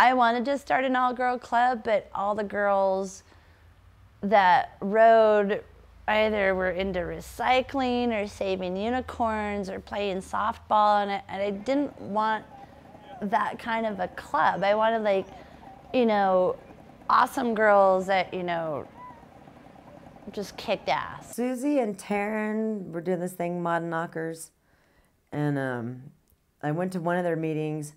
I wanted to start an all girl club, but all the girls that rode either were into recycling or saving unicorns or playing softball, and I, and I didn't want that kind of a club. I wanted, like, you know, awesome girls that, you know, just kicked ass. Susie and Taryn were doing this thing, Mod Knockers, and um, I went to one of their meetings,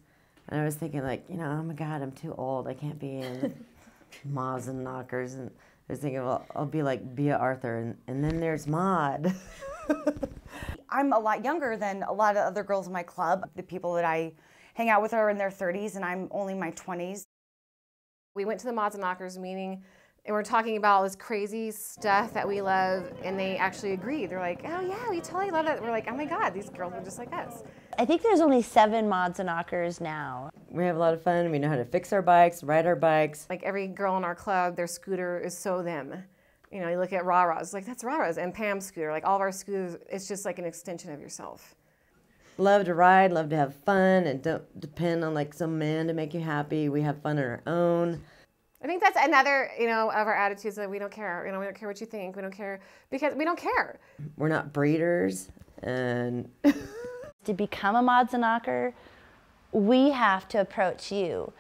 and I was thinking like, you know, oh my God, I'm too old. I can't be in Mods and Knockers, and I was thinking, well, I'll be like Bea Arthur, and, and then there's Maude. I'm a lot younger than a lot of other girls in my club. The people that I hang out with are in their 30s, and I'm only in my 20s. We went to the Mods and Knockers meeting and we're talking about all this crazy stuff that we love, and they actually agree. They're like, oh yeah, we totally love it. We're like, oh my god, these girls are just like us. I think there's only seven mods and knockers now. We have a lot of fun. We know how to fix our bikes, ride our bikes. Like every girl in our club, their scooter is so them. You know, you look at Rah Rah's, like that's Rah Rah's, and Pam's scooter. Like all of our scooters, it's just like an extension of yourself. Love to ride, love to have fun, and don't depend on like some man to make you happy. We have fun on our own. I think that's another, you know, of our attitudes that we don't care. You know, we don't care what you think. We don't care because we don't care. We're not breeders, and to become a mods and knocker, we have to approach you.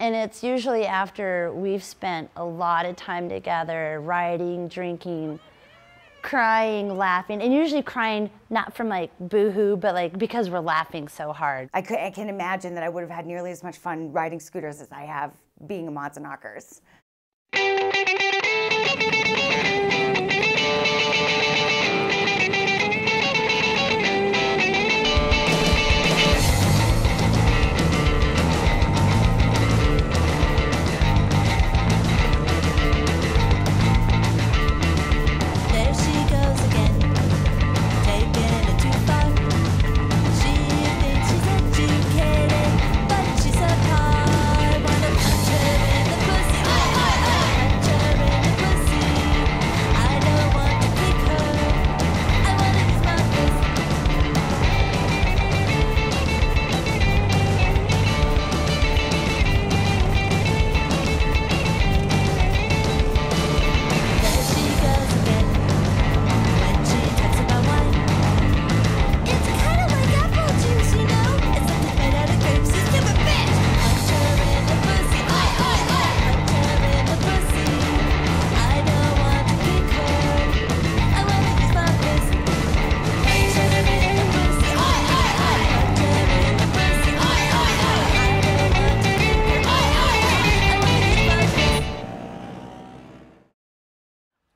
And it's usually after we've spent a lot of time together, riding, drinking, crying, laughing, and usually crying not from like boohoo, but like because we're laughing so hard. I, could, I can imagine that I would have had nearly as much fun riding scooters as I have being Mods and Knockers.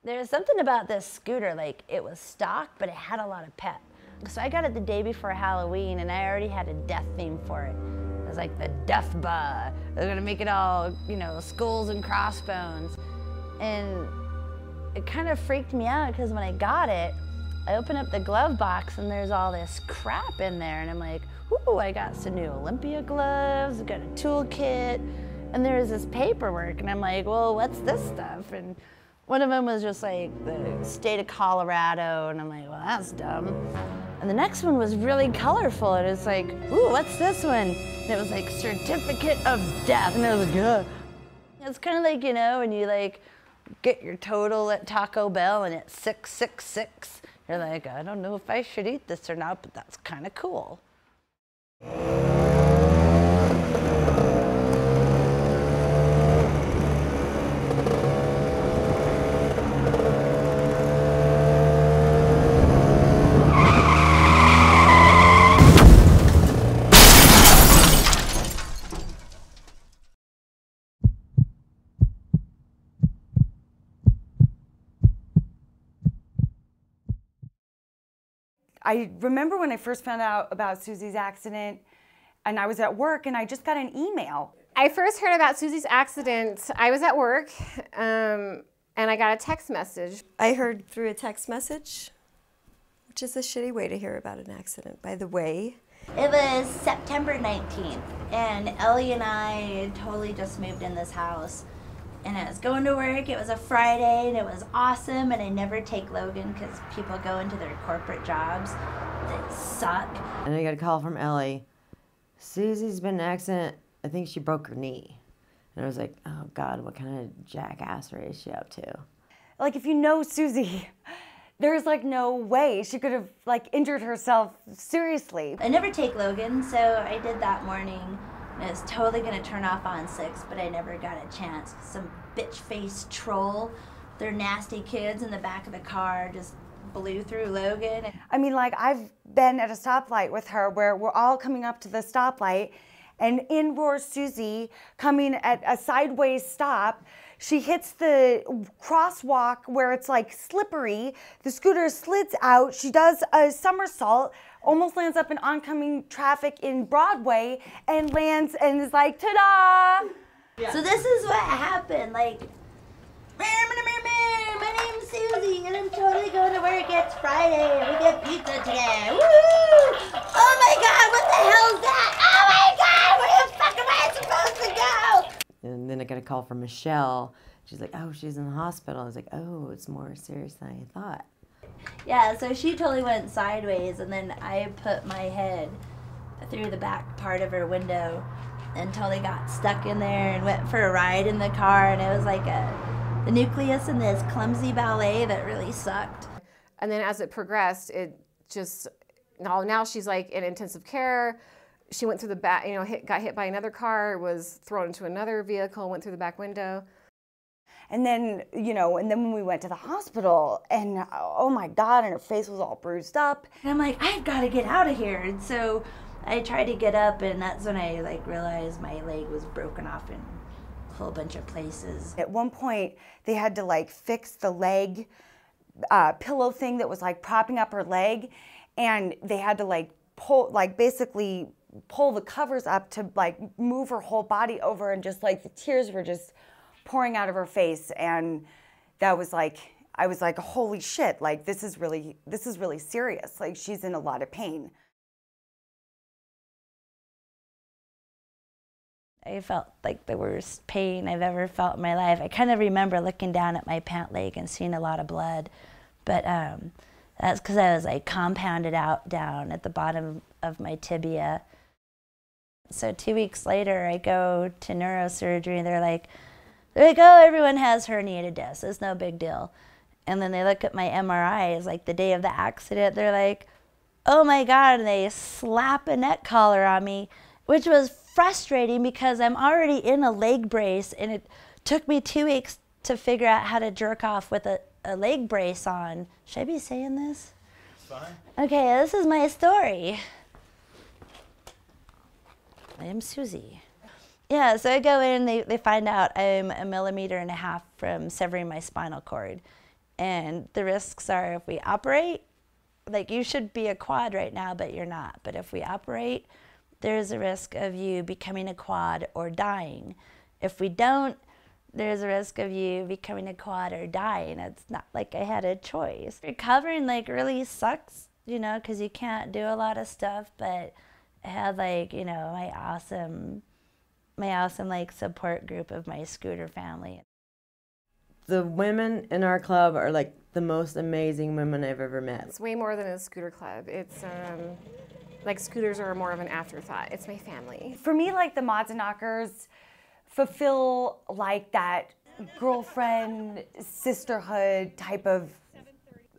There's something about this scooter, like it was stock, but it had a lot of pep. So I got it the day before Halloween and I already had a death theme for it. It was like the Death Ba. They're gonna make it all, you know, skulls and crossbones. And it kind of freaked me out because when I got it, I opened up the glove box and there's all this crap in there. And I'm like, ooh, I got some new Olympia gloves, I got a toolkit, and there's this paperwork. And I'm like, well, what's this stuff? And one of them was just like the state of Colorado, and I'm like, well, that's dumb. And the next one was really colorful, and it's like, ooh, what's this one? And it was like certificate of death, and I was like, Ugh. It's kind of like you know when you like get your total at Taco Bell and it's six six six. You're like, I don't know if I should eat this or not, but that's kind of cool. I remember when I first found out about Susie's accident, and I was at work, and I just got an email. I first heard about Susie's accident. I was at work, um, and I got a text message. I heard through a text message, which is a shitty way to hear about an accident, by the way. It was September 19th, and Ellie and I totally just moved in this house. And I was going to work, it was a Friday, and it was awesome. And I never take Logan because people go into their corporate jobs that suck. And I got a call from Ellie. Susie's been in an accident. I think she broke her knee. And I was like, oh God, what kind of jackassery is she up to? Like if you know Susie, there's like no way she could have like injured herself seriously. I never take Logan, so I did that morning. And I was totally gonna turn off on six, but I never got a chance. Some bitch faced troll, their nasty kids in the back of the car just blew through Logan. I mean, like I've been at a stoplight with her where we're all coming up to the stoplight, and in roars Susie coming at a sideways stop. She hits the crosswalk where it's like slippery. The scooter slids out. She does a somersault, almost lands up in oncoming traffic in Broadway, and lands and is like, ta da! So this is what happened. Like, my name's Susie, and I'm totally going to work. It's Friday, and we get pizza today. Woo! Oh my God, what the hell is that? Oh my God, where the fuck am I supposed to go? And then I got a call from Michelle. She's like, oh, she's in the hospital. I was like, oh, it's more serious than I thought. Yeah, so she totally went sideways, and then I put my head through the back part of her window and totally got stuck in there and went for a ride in the car, and it was like a the nucleus in this clumsy ballet that really sucked. And then as it progressed, it just now now she's like in intensive care. She went through the back, you know, hit, got hit by another car, was thrown into another vehicle, went through the back window. And then, you know, and then when we went to the hospital, and oh my God, and her face was all bruised up. And I'm like, I've got to get out of here. And so I tried to get up, and that's when I like realized my leg was broken off in a whole bunch of places. At one point, they had to like fix the leg uh, pillow thing that was like propping up her leg, and they had to like pull, like basically pull the covers up to like move her whole body over, and just like the tears were just pouring out of her face, and that was like. I was like, holy shit, like this is really this is really serious. Like she's in a lot of pain. I felt like the worst pain I've ever felt in my life. I kind of remember looking down at my pant leg and seeing a lot of blood, but um, that's because I was like compounded out down at the bottom of my tibia. So two weeks later, I go to neurosurgery, and they're like, they're like, oh, everyone has herniated discs. It's no big deal. And then they look at my MRI. It's like the day of the accident. They're like, oh my god, and they slap a neck collar on me, which was frustrating because I'm already in a leg brace, and it took me two weeks to figure out how to jerk off with a, a leg brace on. Should I be saying this? Fine. Okay, this is my story. I am Susie. Yeah, so I go in, they, they find out I'm a millimeter and a half from severing my spinal cord. And the risks are if we operate, like you should be a quad right now, but you're not. But if we operate, there's a risk of you becoming a quad or dying. If we don't, there's a risk of you becoming a quad or dying. It's not like I had a choice. Recovering like really sucks, you know, because you can't do a lot of stuff. But I had like you know my awesome, my awesome like support group of my scooter family. The women in our club are like the most amazing women I've ever met. It's way more than a scooter club. It's um, like scooters are more of an afterthought. It's my family. For me, like the mods and knockers fulfill like that girlfriend sisterhood type of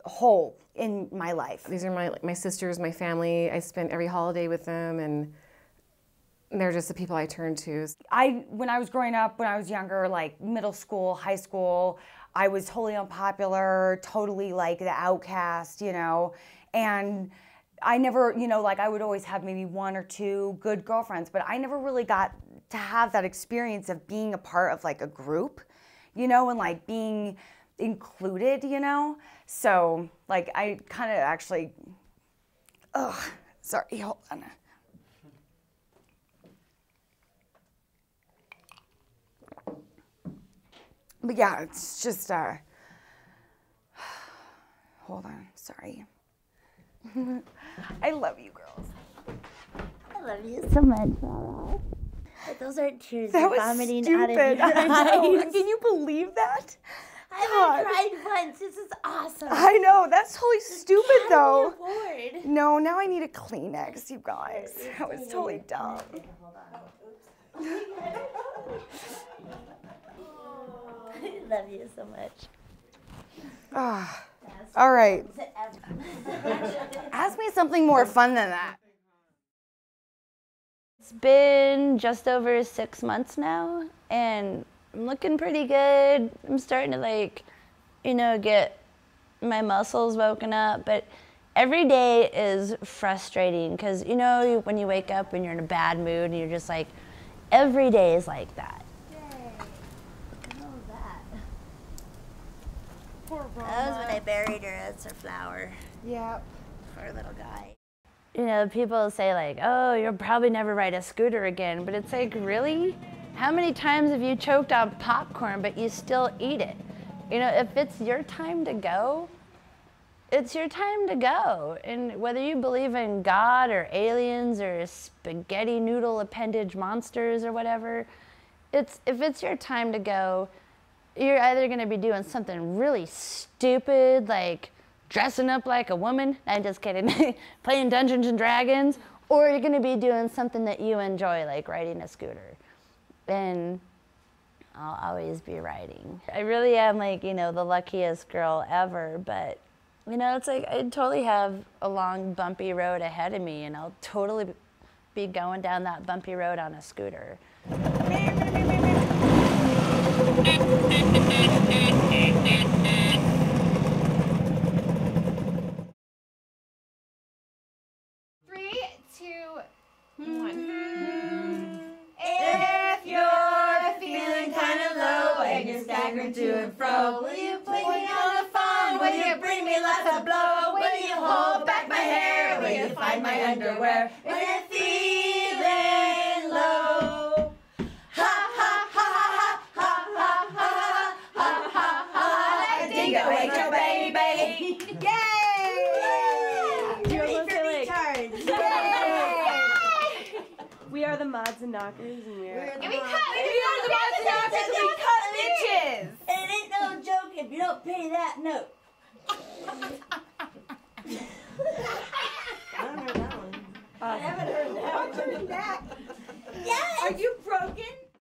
hole in my life. These are my my sisters, my family. I spend every holiday with them, and they're just the people I turn to. I when I was growing up, when I was younger, like middle school, high school, I was totally unpopular, totally like the outcast, you know, and I never, you know, like I would always have maybe one or two good girlfriends, but I never really got to have that experience of being a part of like a group, you know, and like being included, you know. So like I kind of actually, ugh, sorry, hold on. But yeah, it's just uh hold on, sorry. I love you girls. I love you so much, Rara. But those aren't tears That was vomiting stupid. out of your eyes. Can you believe that? I God. haven't cried once. This is awesome. I know. That's totally stupid though. Award. No, now I need a Kleenex, you guys. That was totally dumb. Love you so much. Ah. All right. Ask me something more fun than that. It's been just over six months now, and I'm looking pretty good. I'm starting to like, you know, get my muscles woken up, but every day is frustrating because you know when you wake up and you're in a bad mood and you're just like, every day is like that. That was when I buried her as her flower. Yeah. Poor little guy. You know, people say like, "Oh, you'll probably never ride a scooter again," but it's like, really? How many times have you choked on popcorn but you still eat it? You know, if it's your time to go, it's your time to go. And whether you believe in God or aliens or spaghetti noodle appendage monsters or whatever, it's if it's your time to go, you're either going to be doing something really stupid like dressing up like a woman, I'm just kidding, playing Dungeons and Dragons, or you're going to be doing something that you enjoy like riding a scooter. And I'll always be riding. I really am like, you know, the luckiest girl ever, but you know, it's like I totally have a long bumpy road ahead of me and I'll totally be going down that bumpy road on a scooter. To and fro, will you play me on the phone? Will you bring me lots of blow? Will you hold back my hair? Will you find my underwear? Mods and knockers, and we're. And we cut. We are the mods and knockers, and we cut bitches. It ain't no joke if you don't pay that note. Uh, I haven't heard that one. I haven't heard that one. Yes! Are you